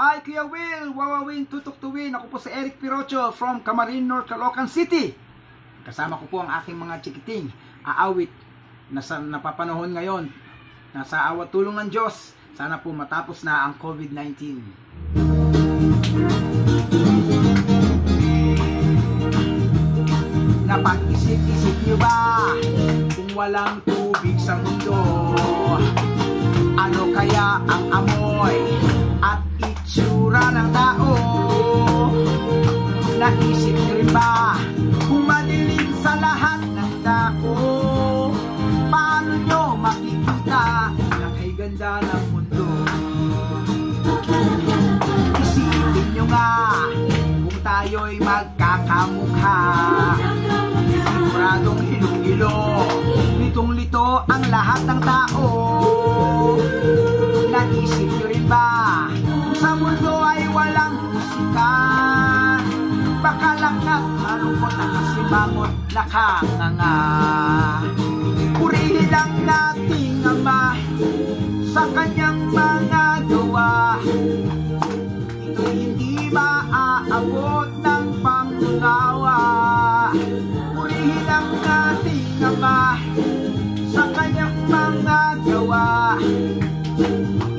Hi Kuya Will, wawawing tutok tuwin. Ako po si Eric Pirocho from Camarin North, Caloocan City. Kasama ko po ang aking mga chikiting aawit na sa napapanahon ngayon. Nasa awat tulong ng Diyos. Sana po matapos na ang COVID-19. Napag-isip-isip niyo ba kung walang tubig sa mundo? Ano kaya ang amoy Naisip niyo rin ba kung madilim sa lahat ng tao? Paano nyo makikita kay ganda ng mundo? Isipin nyo nga kung tayo'y magkakamukha Siguradong ilong-ilo Litong-lito ang lahat ng tao Naisip nyo rin ba sa mundo ay walang Baka langat, malungkot at kasimangot nakanganga. Purihin lang nating ama Sa kanyang mga gawa. Ito hindi maaabot ng pangunawa. Purihin ang ating Ama sa kanyang mga gawa.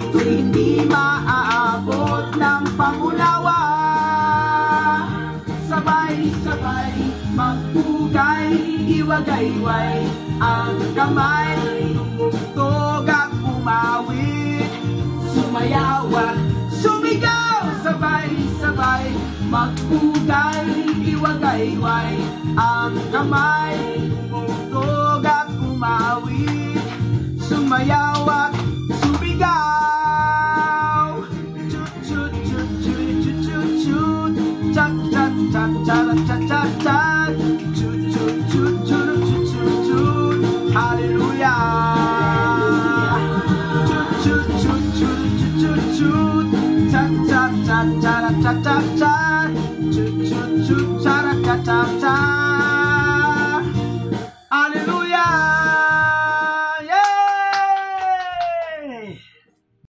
Ito hindi maaabot ng pangunawa Sabay-sabay magpugay Iwagayway ang kamay. Tumugtog at umawit Sumayaw sumigaw Sabay-sabay magpugay Iwagayway ang kamay. Tumugtog at umawit Sumayaw cara cara cara caca cara